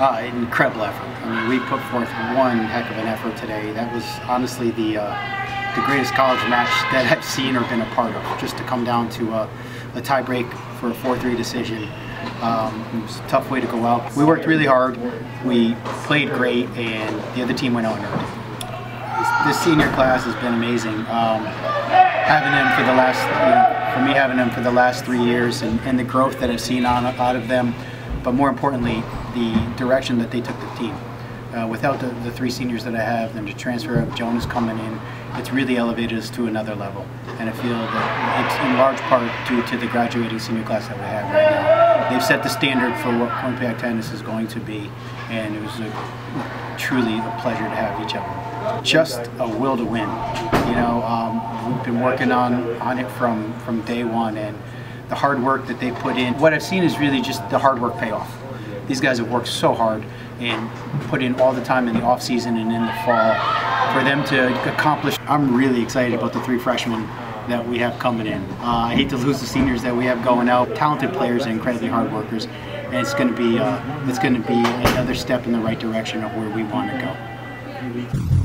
Uh, incredible effort. I mean, we put forth one heck of an effort today. That was honestly the uh, the greatest college match that I've seen or been a part of. Just to come down to a, a tie break for a 4-3 decision. Um, it was a tough way to go out. We worked really hard. We played great, and the other team went on. This, this senior class has been amazing. Um, having them for the last, you know, for me having them for the last three years, and, and the growth that I've seen on, out of them but more importantly, the direction that they took the team. Uh, without the, the, three seniors that I have and the transfer of Jonas coming in, it's really elevated us to another level. And I feel that it's in large part due to the graduating senior class that we have right now. They've set the standard for what Quinnipiac tennis is going to be, and it was a, truly a pleasure to have each of them. Just a will to win. You know, um, we've been working on, on it from, from day one, and the hard work that they put in. What I've seen is really just the hard work pay off. These guys have worked so hard and put in all the time in the off season and in the fall for them to accomplish. I'm really excited about the three freshmen that we have coming in. Uh, I hate to lose the seniors that we have going out. Talented players and incredibly hard workers, and it's going to be uh, it's going to be another step in the right direction of where we want to go.